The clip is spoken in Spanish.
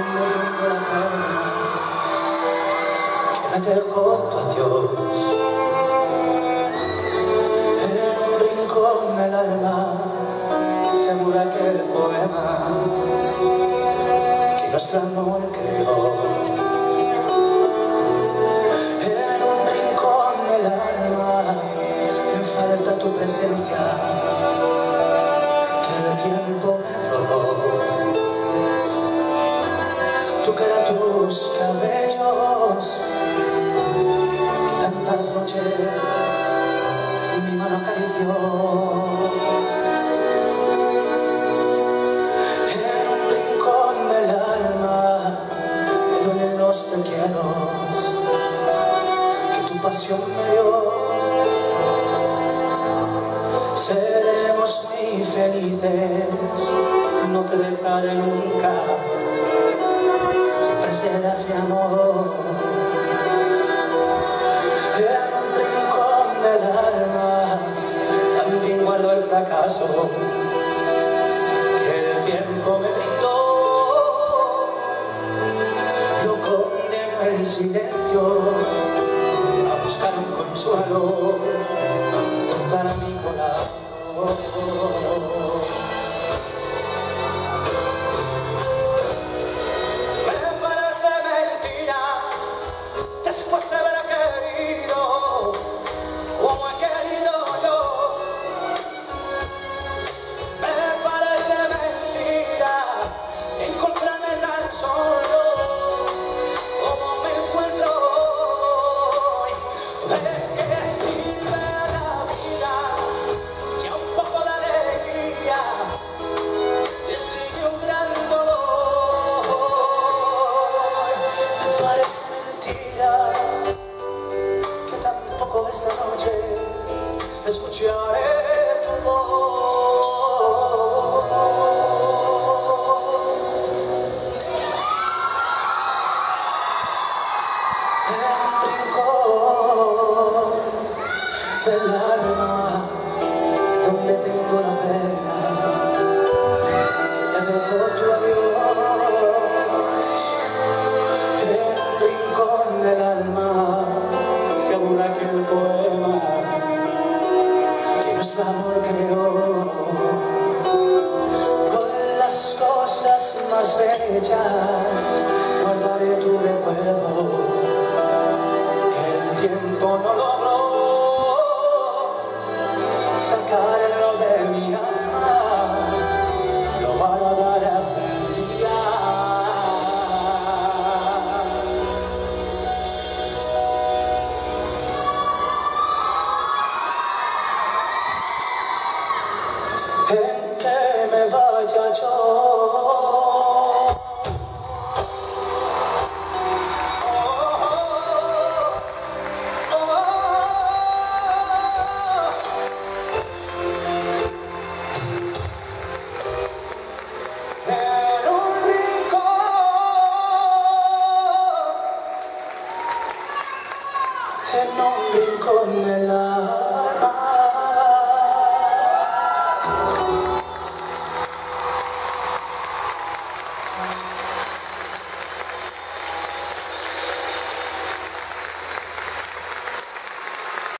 cuando tengo la pena, la dejo tu adiós. En un rincón del alma, segura que el poema que nuestro amor creó. En un rincón del alma, me falta tu presencia, que el tiempo cara, tus cabellos tantas noches mi mano acarició. En un rincón del alma me duelen los te que tu pasión me dio. Seremos muy felices, no te dejaré nunca, serás mi amor. fracaso que el tiempo me brindó. Lo condeno en silencio a buscar un consuelo para mi corazón. Escucharé tu voz. Del alma donde tengo la pena, guardaré tu recuerdo. Que el tiempo no